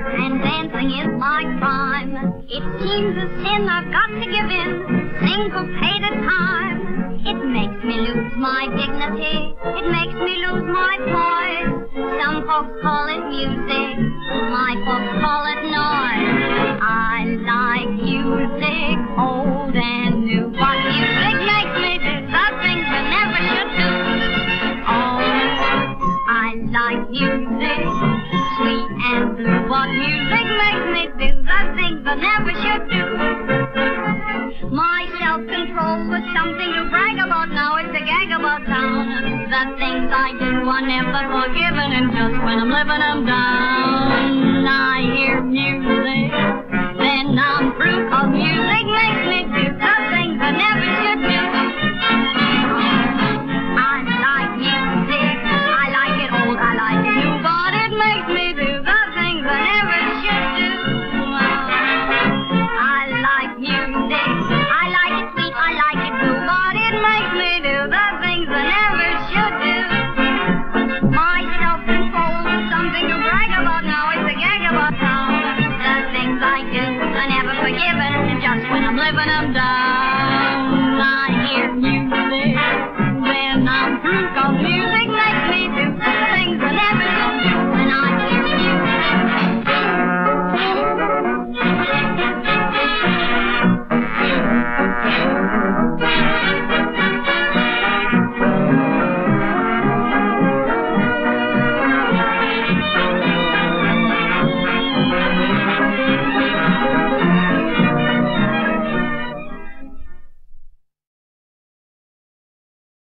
And dancing is my crime. It seems a sin I've got to give in, Single syncopated time. It makes me lose my dignity. It makes me lose my poise. Some folks call it music. My folks call it music, sweet and blue. What music makes me do the things I never should do. My self-control was something to brag about. Now it's a gag about town. The things I do are never forgiven, and just when I'm living them down, I when I'm living, I'm down.